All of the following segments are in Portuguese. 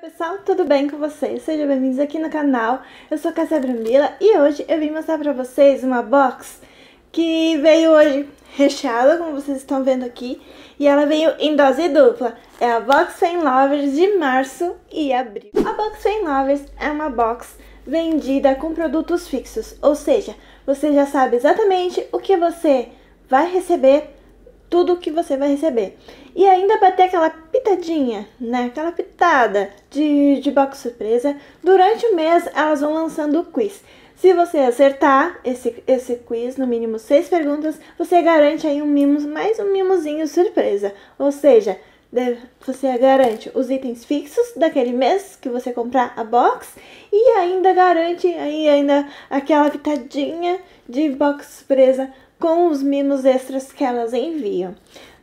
Pessoal, tudo bem com vocês? Sejam bem-vindos aqui no canal. Eu sou Cassia Brambila e hoje eu vim mostrar pra vocês uma box que veio hoje recheada, como vocês estão vendo aqui, e ela veio em dose dupla. É a Box Fan Lovers de março e abril. A Box Fan Lovers é uma box vendida com produtos fixos, ou seja, você já sabe exatamente o que você vai receber tudo que você vai receber. E ainda vai ter aquela pitadinha, né? Aquela pitada de, de box surpresa. Durante o mês, elas vão lançando o quiz. Se você acertar esse, esse quiz, no mínimo seis perguntas, você garante aí um mimo, mais um mimozinho surpresa. Ou seja, você garante os itens fixos daquele mês que você comprar a box e ainda garante aí ainda aquela pitadinha de box surpresa com os mimos extras que elas enviam.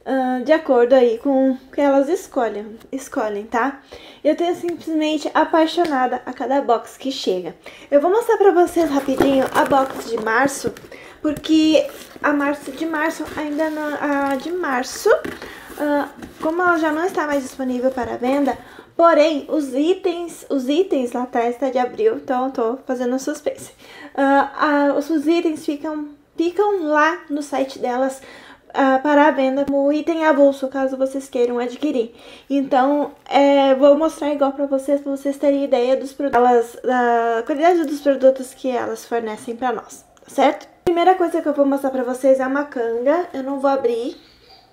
Uh, de acordo aí com o que elas escolhem, escolhem, tá? Eu tenho simplesmente apaixonada a cada box que chega. Eu vou mostrar pra vocês rapidinho a box de março, porque a março de março ainda não, a de março, uh, como ela já não está mais disponível para venda, porém os itens, os itens lá atrás está de abril, então eu tô fazendo suspense. Uh, os itens ficam ficam lá no site delas uh, para a venda como item avulso, caso vocês queiram adquirir. Então, é, vou mostrar igual para vocês, para vocês terem ideia dos produtos, da qualidade dos produtos que elas fornecem para nós, tá certo? Primeira coisa que eu vou mostrar para vocês é uma canga, eu não vou abrir,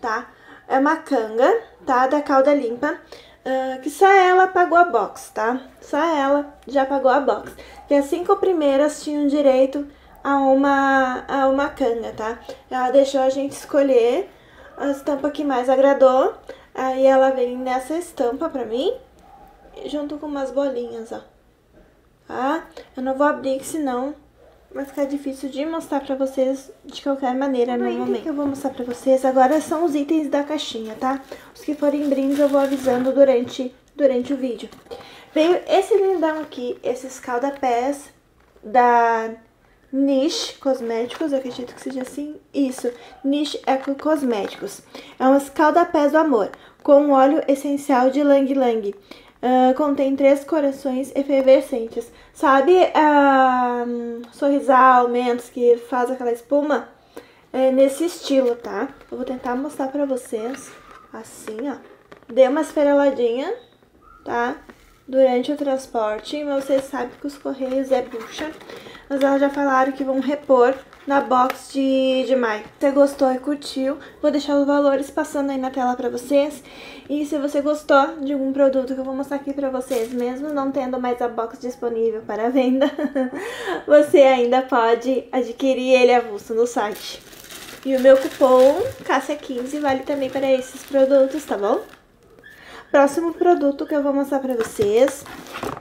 tá? É uma canga, tá? Da cauda limpa. Uh, que só ela pagou a box, tá? Só ela já pagou a box. Que as cinco primeiras tinham direito a uma, a uma canga, tá? Ela deixou a gente escolher a estampa que mais agradou. Aí ela vem nessa estampa pra mim, junto com umas bolinhas, ó. Tá? Eu não vou abrir, senão vai ficar difícil de mostrar pra vocês de qualquer maneira no momento. que eu vou mostrar pra vocês agora são os itens da caixinha, tá? Os que forem brindes eu vou avisando durante, durante o vídeo. Veio esse lindão aqui, esses calda-pés da Niche Cosméticos, acredito que seja assim. Isso, Niche Eco Cosméticos. É um escalda-pés do amor, com óleo essencial de Lang Lang. Uh, contém três corações efervescentes. Sabe uh, sorrisal, mentos que faz aquela espuma? É nesse estilo, tá? Eu vou tentar mostrar pra vocês. Assim, ó. Dê uma esfereladinha, tá? Durante o transporte. Vocês sabem que os correios é bucha mas elas já falaram que vão repor na box de, de maio. Se você gostou e curtiu, vou deixar os valores passando aí na tela pra vocês. E se você gostou de algum produto que eu vou mostrar aqui pra vocês, mesmo não tendo mais a box disponível para venda, você ainda pode adquirir ele avulso no site. E o meu cupom CASSIA15 vale também para esses produtos, tá bom? Próximo produto que eu vou mostrar pra vocês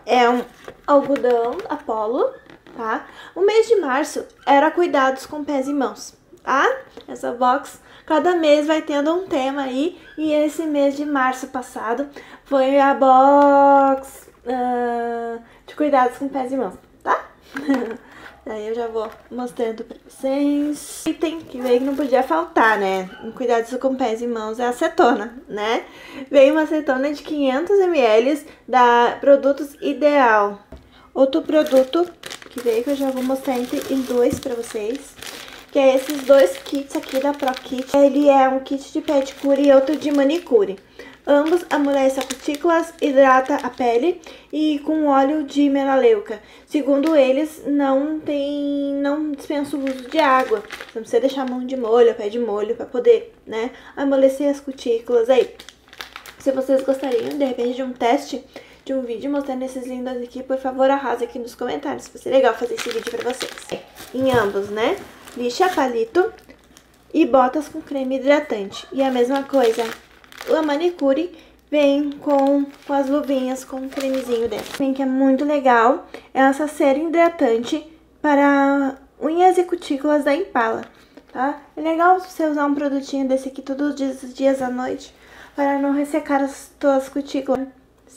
é um algodão Apollo tá? O mês de março era cuidados com pés e mãos, tá? Essa box, cada mês vai tendo um tema aí, e esse mês de março passado foi a box uh, de cuidados com pés e mãos, tá? Aí eu já vou mostrando pra vocês. Item que veio que não podia faltar, né? Em cuidados com pés e mãos é acetona, né? Veio uma acetona de 500ml da Produtos Ideal. Outro produto que veio, que eu já vou mostrar em dois pra vocês. Que é esses dois kits aqui da Pro Kit. Ele é um kit de pedicure e outro de manicure. Ambos amolecem as cutículas, hidrata a pele e com óleo de melaleuca. Segundo eles, não tem, não dispensa o uso de água. Não precisa deixar a mão de molho, pé de molho, para poder, né, amolecer as cutículas aí. Se vocês gostariam, de repente, de um teste de um vídeo mostrando esses lindos aqui, por favor, arrasa aqui nos comentários. Vai ser legal fazer esse vídeo pra vocês. Em ambos, né? Lixa palito e botas com creme hidratante. E a mesma coisa, a manicure vem com, com as luvinhas com o cremezinho dentro. Também que é muito legal é essa cera hidratante para unhas e cutículas da Impala, tá? É legal você usar um produtinho desse aqui todos os dias, à noite para não ressecar as tuas cutículas.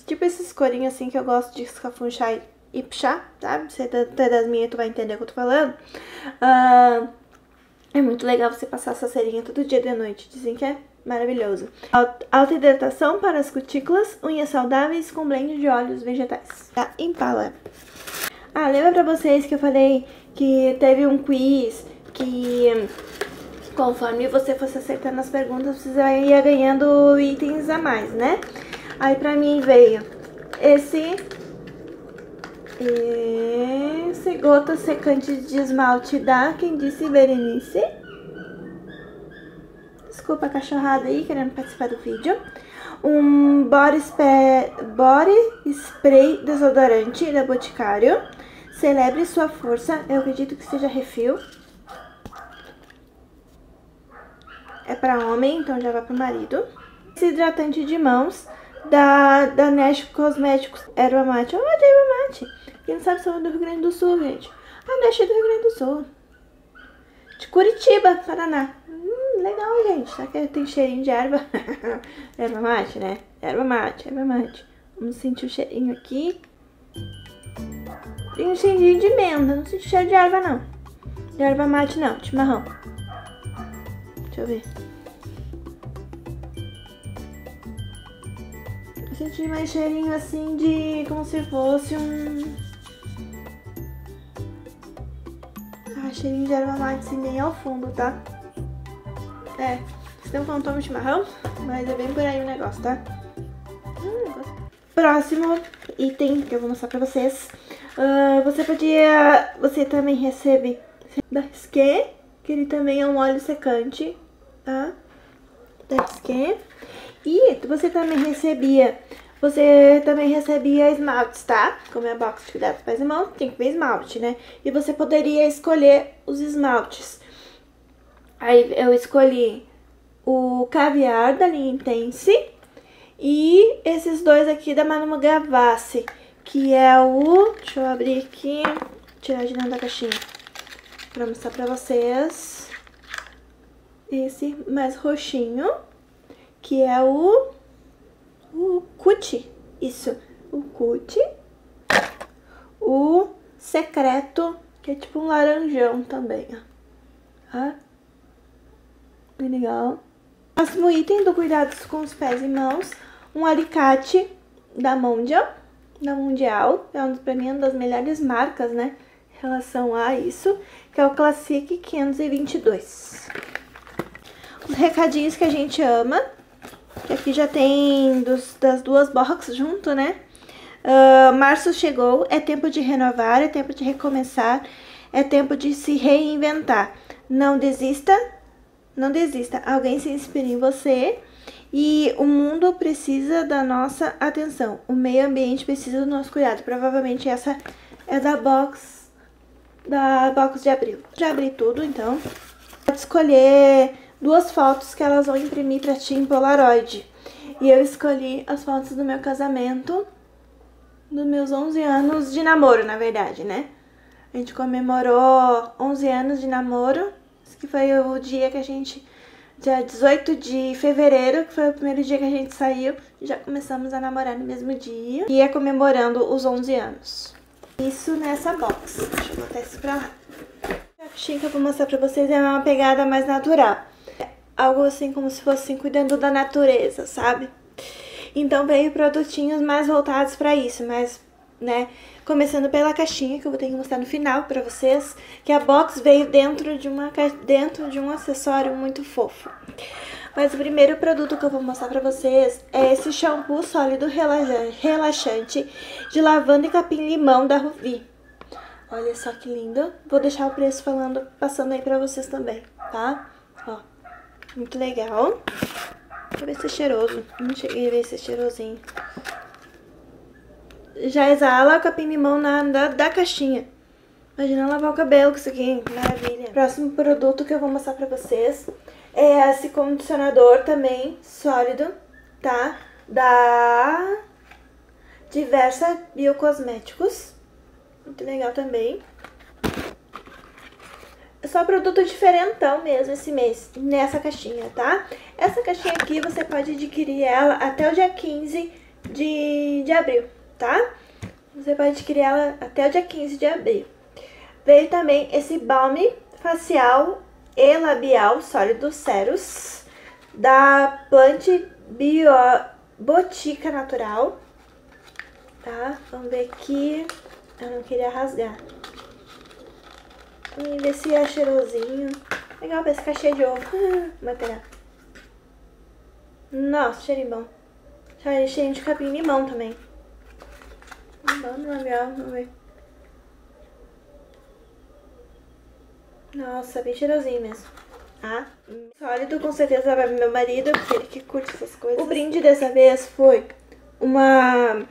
Tipo esses corinhos assim que eu gosto de escafunchar e puxar, sabe? Você é das minhas, tu vai entender o que eu tô falando. Uh, é muito legal você passar essa cerinha todo dia de noite. Dizem que é maravilhoso. Alta hidratação para as cutículas, unhas saudáveis com blend de óleos vegetais. Da tá? Impala. Ah, lembra pra vocês que eu falei que teve um quiz que conforme você fosse acertando as perguntas, você ia ganhando itens a mais, né? Aí pra mim veio esse... Esse gota secante de esmalte da quem disse Berenice. Desculpa a cachorrada aí querendo participar do vídeo. Um body, body spray desodorante da Boticário. Celebre sua força. Eu acredito que seja refil. É pra homem, então já vai pro marido. Esse hidratante de mãos da, da Nash Cosméticos Erva Mate. Olha, de Erva Mate. Quem não sabe, são do Rio Grande do Sul, gente. A Nash é do Rio Grande do Sul. De Curitiba, Paraná. Hum, legal, gente. Será que tem cheirinho de erva? erva mate, né? Erva mate, erva mate. Vamos sentir o cheirinho aqui. Tem um cheirinho de menta. Não senti cheiro de erva, não. De erva mate, não. Chimarrão. Deixa eu ver. Eu senti mais cheirinho assim de... Como se fosse um... Ah, cheirinho de erva mate assim bem ao fundo, tá? É. Não não toma chimarrão, mas é bem por aí o negócio, tá? Hum, Próximo item que eu vou mostrar pra vocês. Uh, você podia... Você também recebe da Skin, que ele também é um óleo secante tá? Deve E você também recebia, você também recebia esmaltes, tá? Como é a box de cuidado pés e mãos, tem que ver esmalte, né? E você poderia escolher os esmaltes. Aí eu escolhi o caviar da linha Intense e esses dois aqui da Manu Gavassi, que é o... Deixa eu abrir aqui, tirar de dentro da caixinha pra mostrar pra vocês esse mais roxinho, que é o, o Cutie, isso, o Cutie, o secreto, que é tipo um laranjão também, ó. Ah, bem legal. Próximo item do cuidados com os pés e mãos, um alicate da Mondial, da Mundial, é um, pra mim uma das melhores marcas, né, em relação a isso, que é o Classic 522 os recadinhos que a gente ama. Que aqui já tem dos, das duas boxes junto, né? Uh, março chegou, é tempo de renovar, é tempo de recomeçar, é tempo de se reinventar. Não desista, não desista. Alguém se inspira em você e o mundo precisa da nossa atenção. O meio ambiente precisa do nosso cuidado. Provavelmente essa é da box da box de abril. Já abri tudo, então. Pode escolher duas fotos que elas vão imprimir pra ti em Polaroid. E eu escolhi as fotos do meu casamento, dos meus 11 anos de namoro, na verdade, né? A gente comemorou 11 anos de namoro, que foi o dia que a gente, dia 18 de fevereiro, que foi o primeiro dia que a gente saiu, já começamos a namorar no mesmo dia, e é comemorando os 11 anos. Isso nessa box. Deixa eu botar isso pra lá. A caixinha que eu vou mostrar pra vocês é uma pegada mais natural algo assim como se fosse assim, cuidando da natureza, sabe? Então veio produtinhos mais voltados para isso, mas, né, começando pela caixinha que eu vou ter que mostrar no final para vocês, que a box veio dentro de uma dentro de um acessório muito fofo. Mas o primeiro produto que eu vou mostrar pra vocês é esse shampoo sólido relaxante de lavanda e capim-limão da Ruvi. Olha só que lindo. Vou deixar o preço falando, passando aí pra vocês também, tá? Ó. Muito legal. Deixa eu ver se é cheiroso. Não cheguei a ver se é cheirosinho. Já exala o capim-limão na, da, da caixinha. Imagina lavar o cabelo com isso aqui. Maravilha. Próximo produto que eu vou mostrar pra vocês é esse condicionador também sólido, tá? Da Diversa Biocosméticos. Muito legal também. Só produto diferentão mesmo esse mês, nessa caixinha, tá? Essa caixinha aqui você pode adquirir ela até o dia 15 de, de abril, tá? Você pode adquirir ela até o dia 15 de abril. Veio também esse balme facial e labial sólido Ceros, da Plant Bio Botica Natural. Tá? Vamos ver aqui. Eu não queria rasgar. Vamos ver se é cheirosinho. Legal, parece cachê de ovo. Vou pegar. Nossa, cheirinho bom. Cheirinho de capim limão também. Vamos lá, vamos ver. Nossa, bem cheirosinho mesmo. Ah, sólido com certeza vai meu marido, porque ele que curte essas coisas. O brinde dessa vez foi uma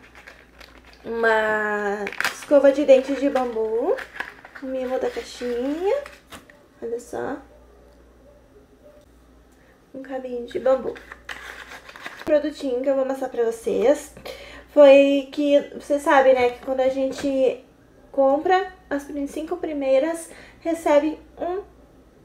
uma escova de dente de bambu, mimo da caixinha, olha só, um cabinho de bambu. O produtinho que eu vou mostrar pra vocês. Foi que, você sabe, né, que quando a gente compra as cinco primeiras, recebe um,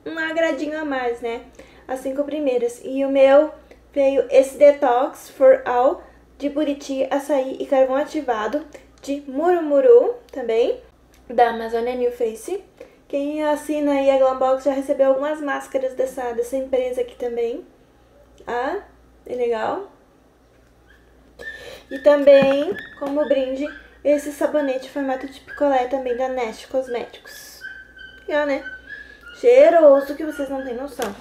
um agradinho a mais, né, as cinco primeiras. E o meu veio esse Detox for All de Buriti, Açaí e Carvão Ativado, de Murumuru também, da Amazônia New Face. Quem assina aí a Glambox já recebeu algumas máscaras dessa, dessa empresa aqui também. Ah, é legal. E também, como brinde, esse sabonete formato de picolé também da Nest Cosméticos. Legal, né? Cheiroso que vocês não têm noção.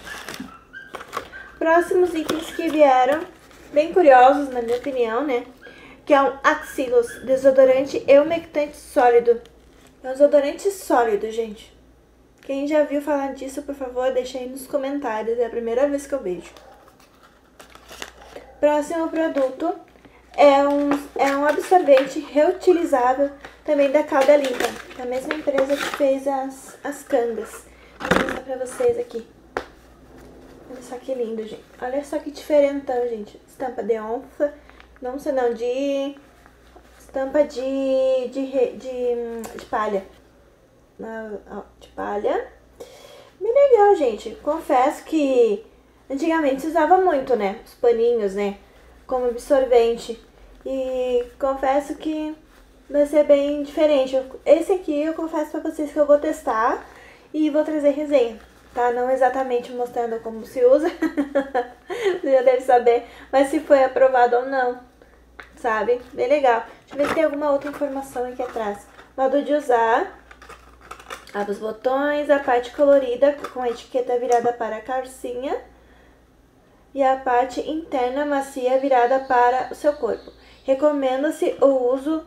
Próximos itens que vieram bem curiosos, na minha opinião, né? Que é um Axilos desodorante e umectante sólido. É um desodorante sólido, gente. Quem já viu falar disso, por favor, deixa aí nos comentários. É a primeira vez que eu vejo. Próximo produto é um, é um absorvente reutilizável também da Calda Limpa. Da mesma empresa que fez as, as cangas. Vou mostrar pra vocês aqui. Olha só que lindo, gente. Olha só que diferentão, gente. Estampa de onça. Não sei não, de... Estampa de... de, de, de palha. De palha. Bem legal, gente. Confesso que antigamente se usava muito, né? Os paninhos, né? Como absorvente. E confesso que vai ser bem diferente. Esse aqui eu confesso pra vocês que eu vou testar e vou trazer resenha tá? Não exatamente mostrando como se usa, você já deve saber, mas se foi aprovado ou não, sabe? Bem legal. Deixa eu ver se tem alguma outra informação aqui atrás. Modo de usar, abre os botões, a parte colorida com a etiqueta virada para a calcinha e a parte interna macia virada para o seu corpo. Recomenda-se o uso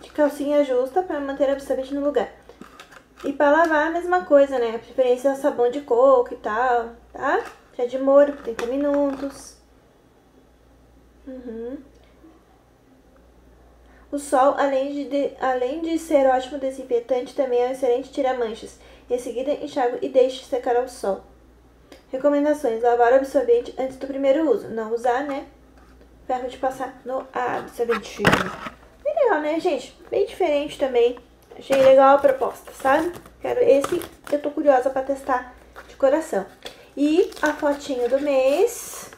de calcinha justa para manter a absorvente no lugar. E para lavar a mesma coisa, né? A preferência é sabão de coco e tal, tá? Já de molho por 30 minutos. Uhum. O sol, além de, de, além de ser ótimo desinfetante, também é um excelente tira-manchas. Em seguida, enxague e deixe secar ao sol. Recomendações: lavar o absorvente antes do primeiro uso. Não usar, né? Ferro de passar no absorvente. Bem legal, né, gente? Bem diferente também. Achei legal a proposta, sabe? Quero esse, eu tô curiosa pra testar de coração. E a fotinha do mês.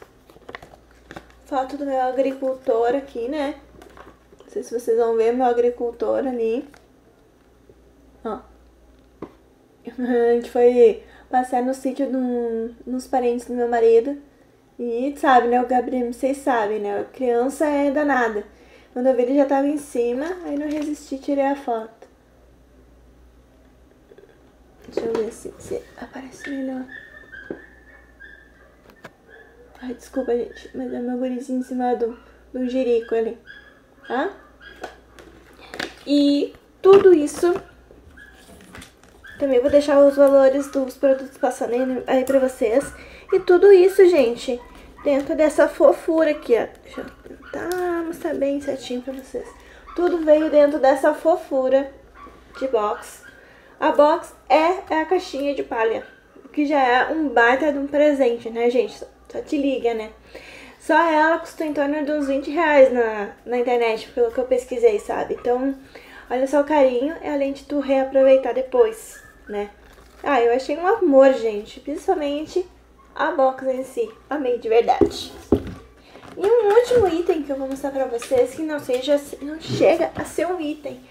Foto do meu agricultor aqui, né? Sei se vocês vão ver meu agricultor ali. Ó. A gente foi passear no sítio nos parentes do meu marido. E sabe, né? O Gabriel, vocês sabem, né? Criança é danada. Quando eu vi ele já tava em cima, aí não resisti, tirei a foto. Deixa eu ver se, se aparece melhor. Ai, desculpa, gente, mas é meu gurizinho em cima do, do jirico ali, tá? E tudo isso... Também vou deixar os valores dos produtos passando aí pra vocês. E tudo isso, gente, dentro dessa fofura aqui, ó. Deixa eu tentar mostrar bem certinho pra vocês. Tudo veio dentro dessa fofura de box a box é, é a caixinha de palha, que já é um baita de um presente, né, gente? Só te liga, né? Só ela custou em torno de uns 20 reais na, na internet, pelo que eu pesquisei, sabe? Então, olha só o carinho, é além de tu reaproveitar depois, né? Ah, eu achei um amor, gente, principalmente a box em si. Amei de verdade. E um último item que eu vou mostrar pra vocês, que não seja, não chega a ser um item,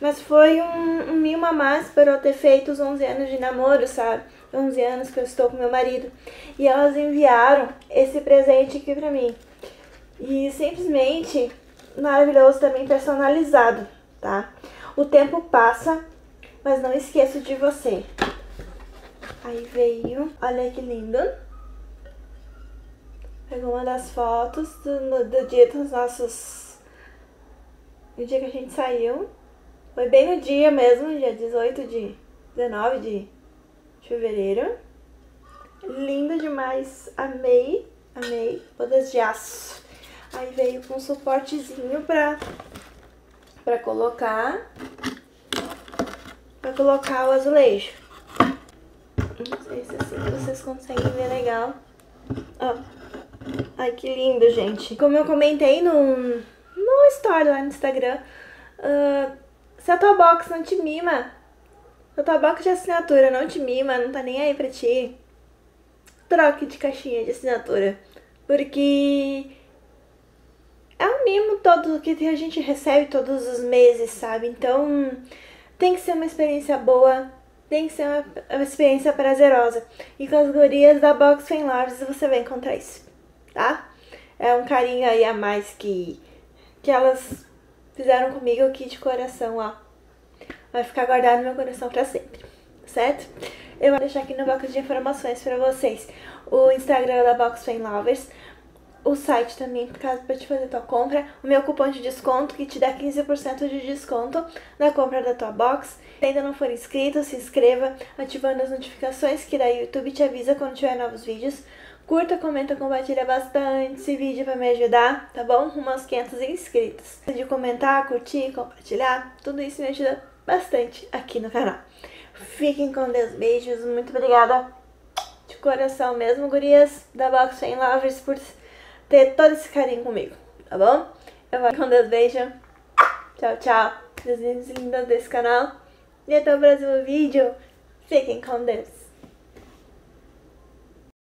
mas foi um, um mimo a mais por eu ter feito os 11 anos de namoro, sabe? 11 anos que eu estou com meu marido. E elas enviaram esse presente aqui pra mim. E simplesmente maravilhoso também personalizado, tá? O tempo passa, mas não esqueço de você. Aí veio, olha que lindo. Pegou uma das fotos do, do dia dos nossos. Dia que a gente saiu. Foi bem no dia mesmo, dia 18 de. 19 de fevereiro. Lindo demais. Amei, amei. Todas de aço. Aí veio com um suportezinho pra, pra colocar. Pra colocar o azulejo. Não sei se assim vocês conseguem ver legal. Ó. Ai, que lindo, gente. Como eu comentei no, no story lá no Instagram, uh, se a tua box não te mima, tua box de assinatura não te mima, não tá nem aí pra ti, troque de caixinha de assinatura. Porque é um mimo todo que a gente recebe todos os meses, sabe? Então tem que ser uma experiência boa, tem que ser uma, uma experiência prazerosa. E com as gurias da Box Fan Loves você vai encontrar isso, tá? É um carinho aí a mais que, que elas fizeram comigo aqui de coração, ó. Vai ficar guardado no meu coração pra sempre, certo? Eu vou deixar aqui no box de informações pra vocês o Instagram da Box Fan Lovers, o site também, caso para te fazer tua compra, o meu cupom de desconto que te dá 15% de desconto na compra da tua box. Se ainda não for inscrito, se inscreva, ativando as notificações que daí o YouTube te avisa quando tiver novos vídeos. Curta, comenta, compartilha bastante esse vídeo para me ajudar, tá bom? Rumo aos 500 inscritos. De comentar, curtir, compartilhar, tudo isso me ajuda bastante aqui no canal. Fiquem com Deus, beijos, muito obrigada de coração mesmo, gurias da Box Chain Lovers, por ter todo esse carinho comigo, tá bom? Eu vou com Deus, beijo. Tchau, tchau. Meus lindos desse canal. E até o próximo vídeo. Fiquem com Deus.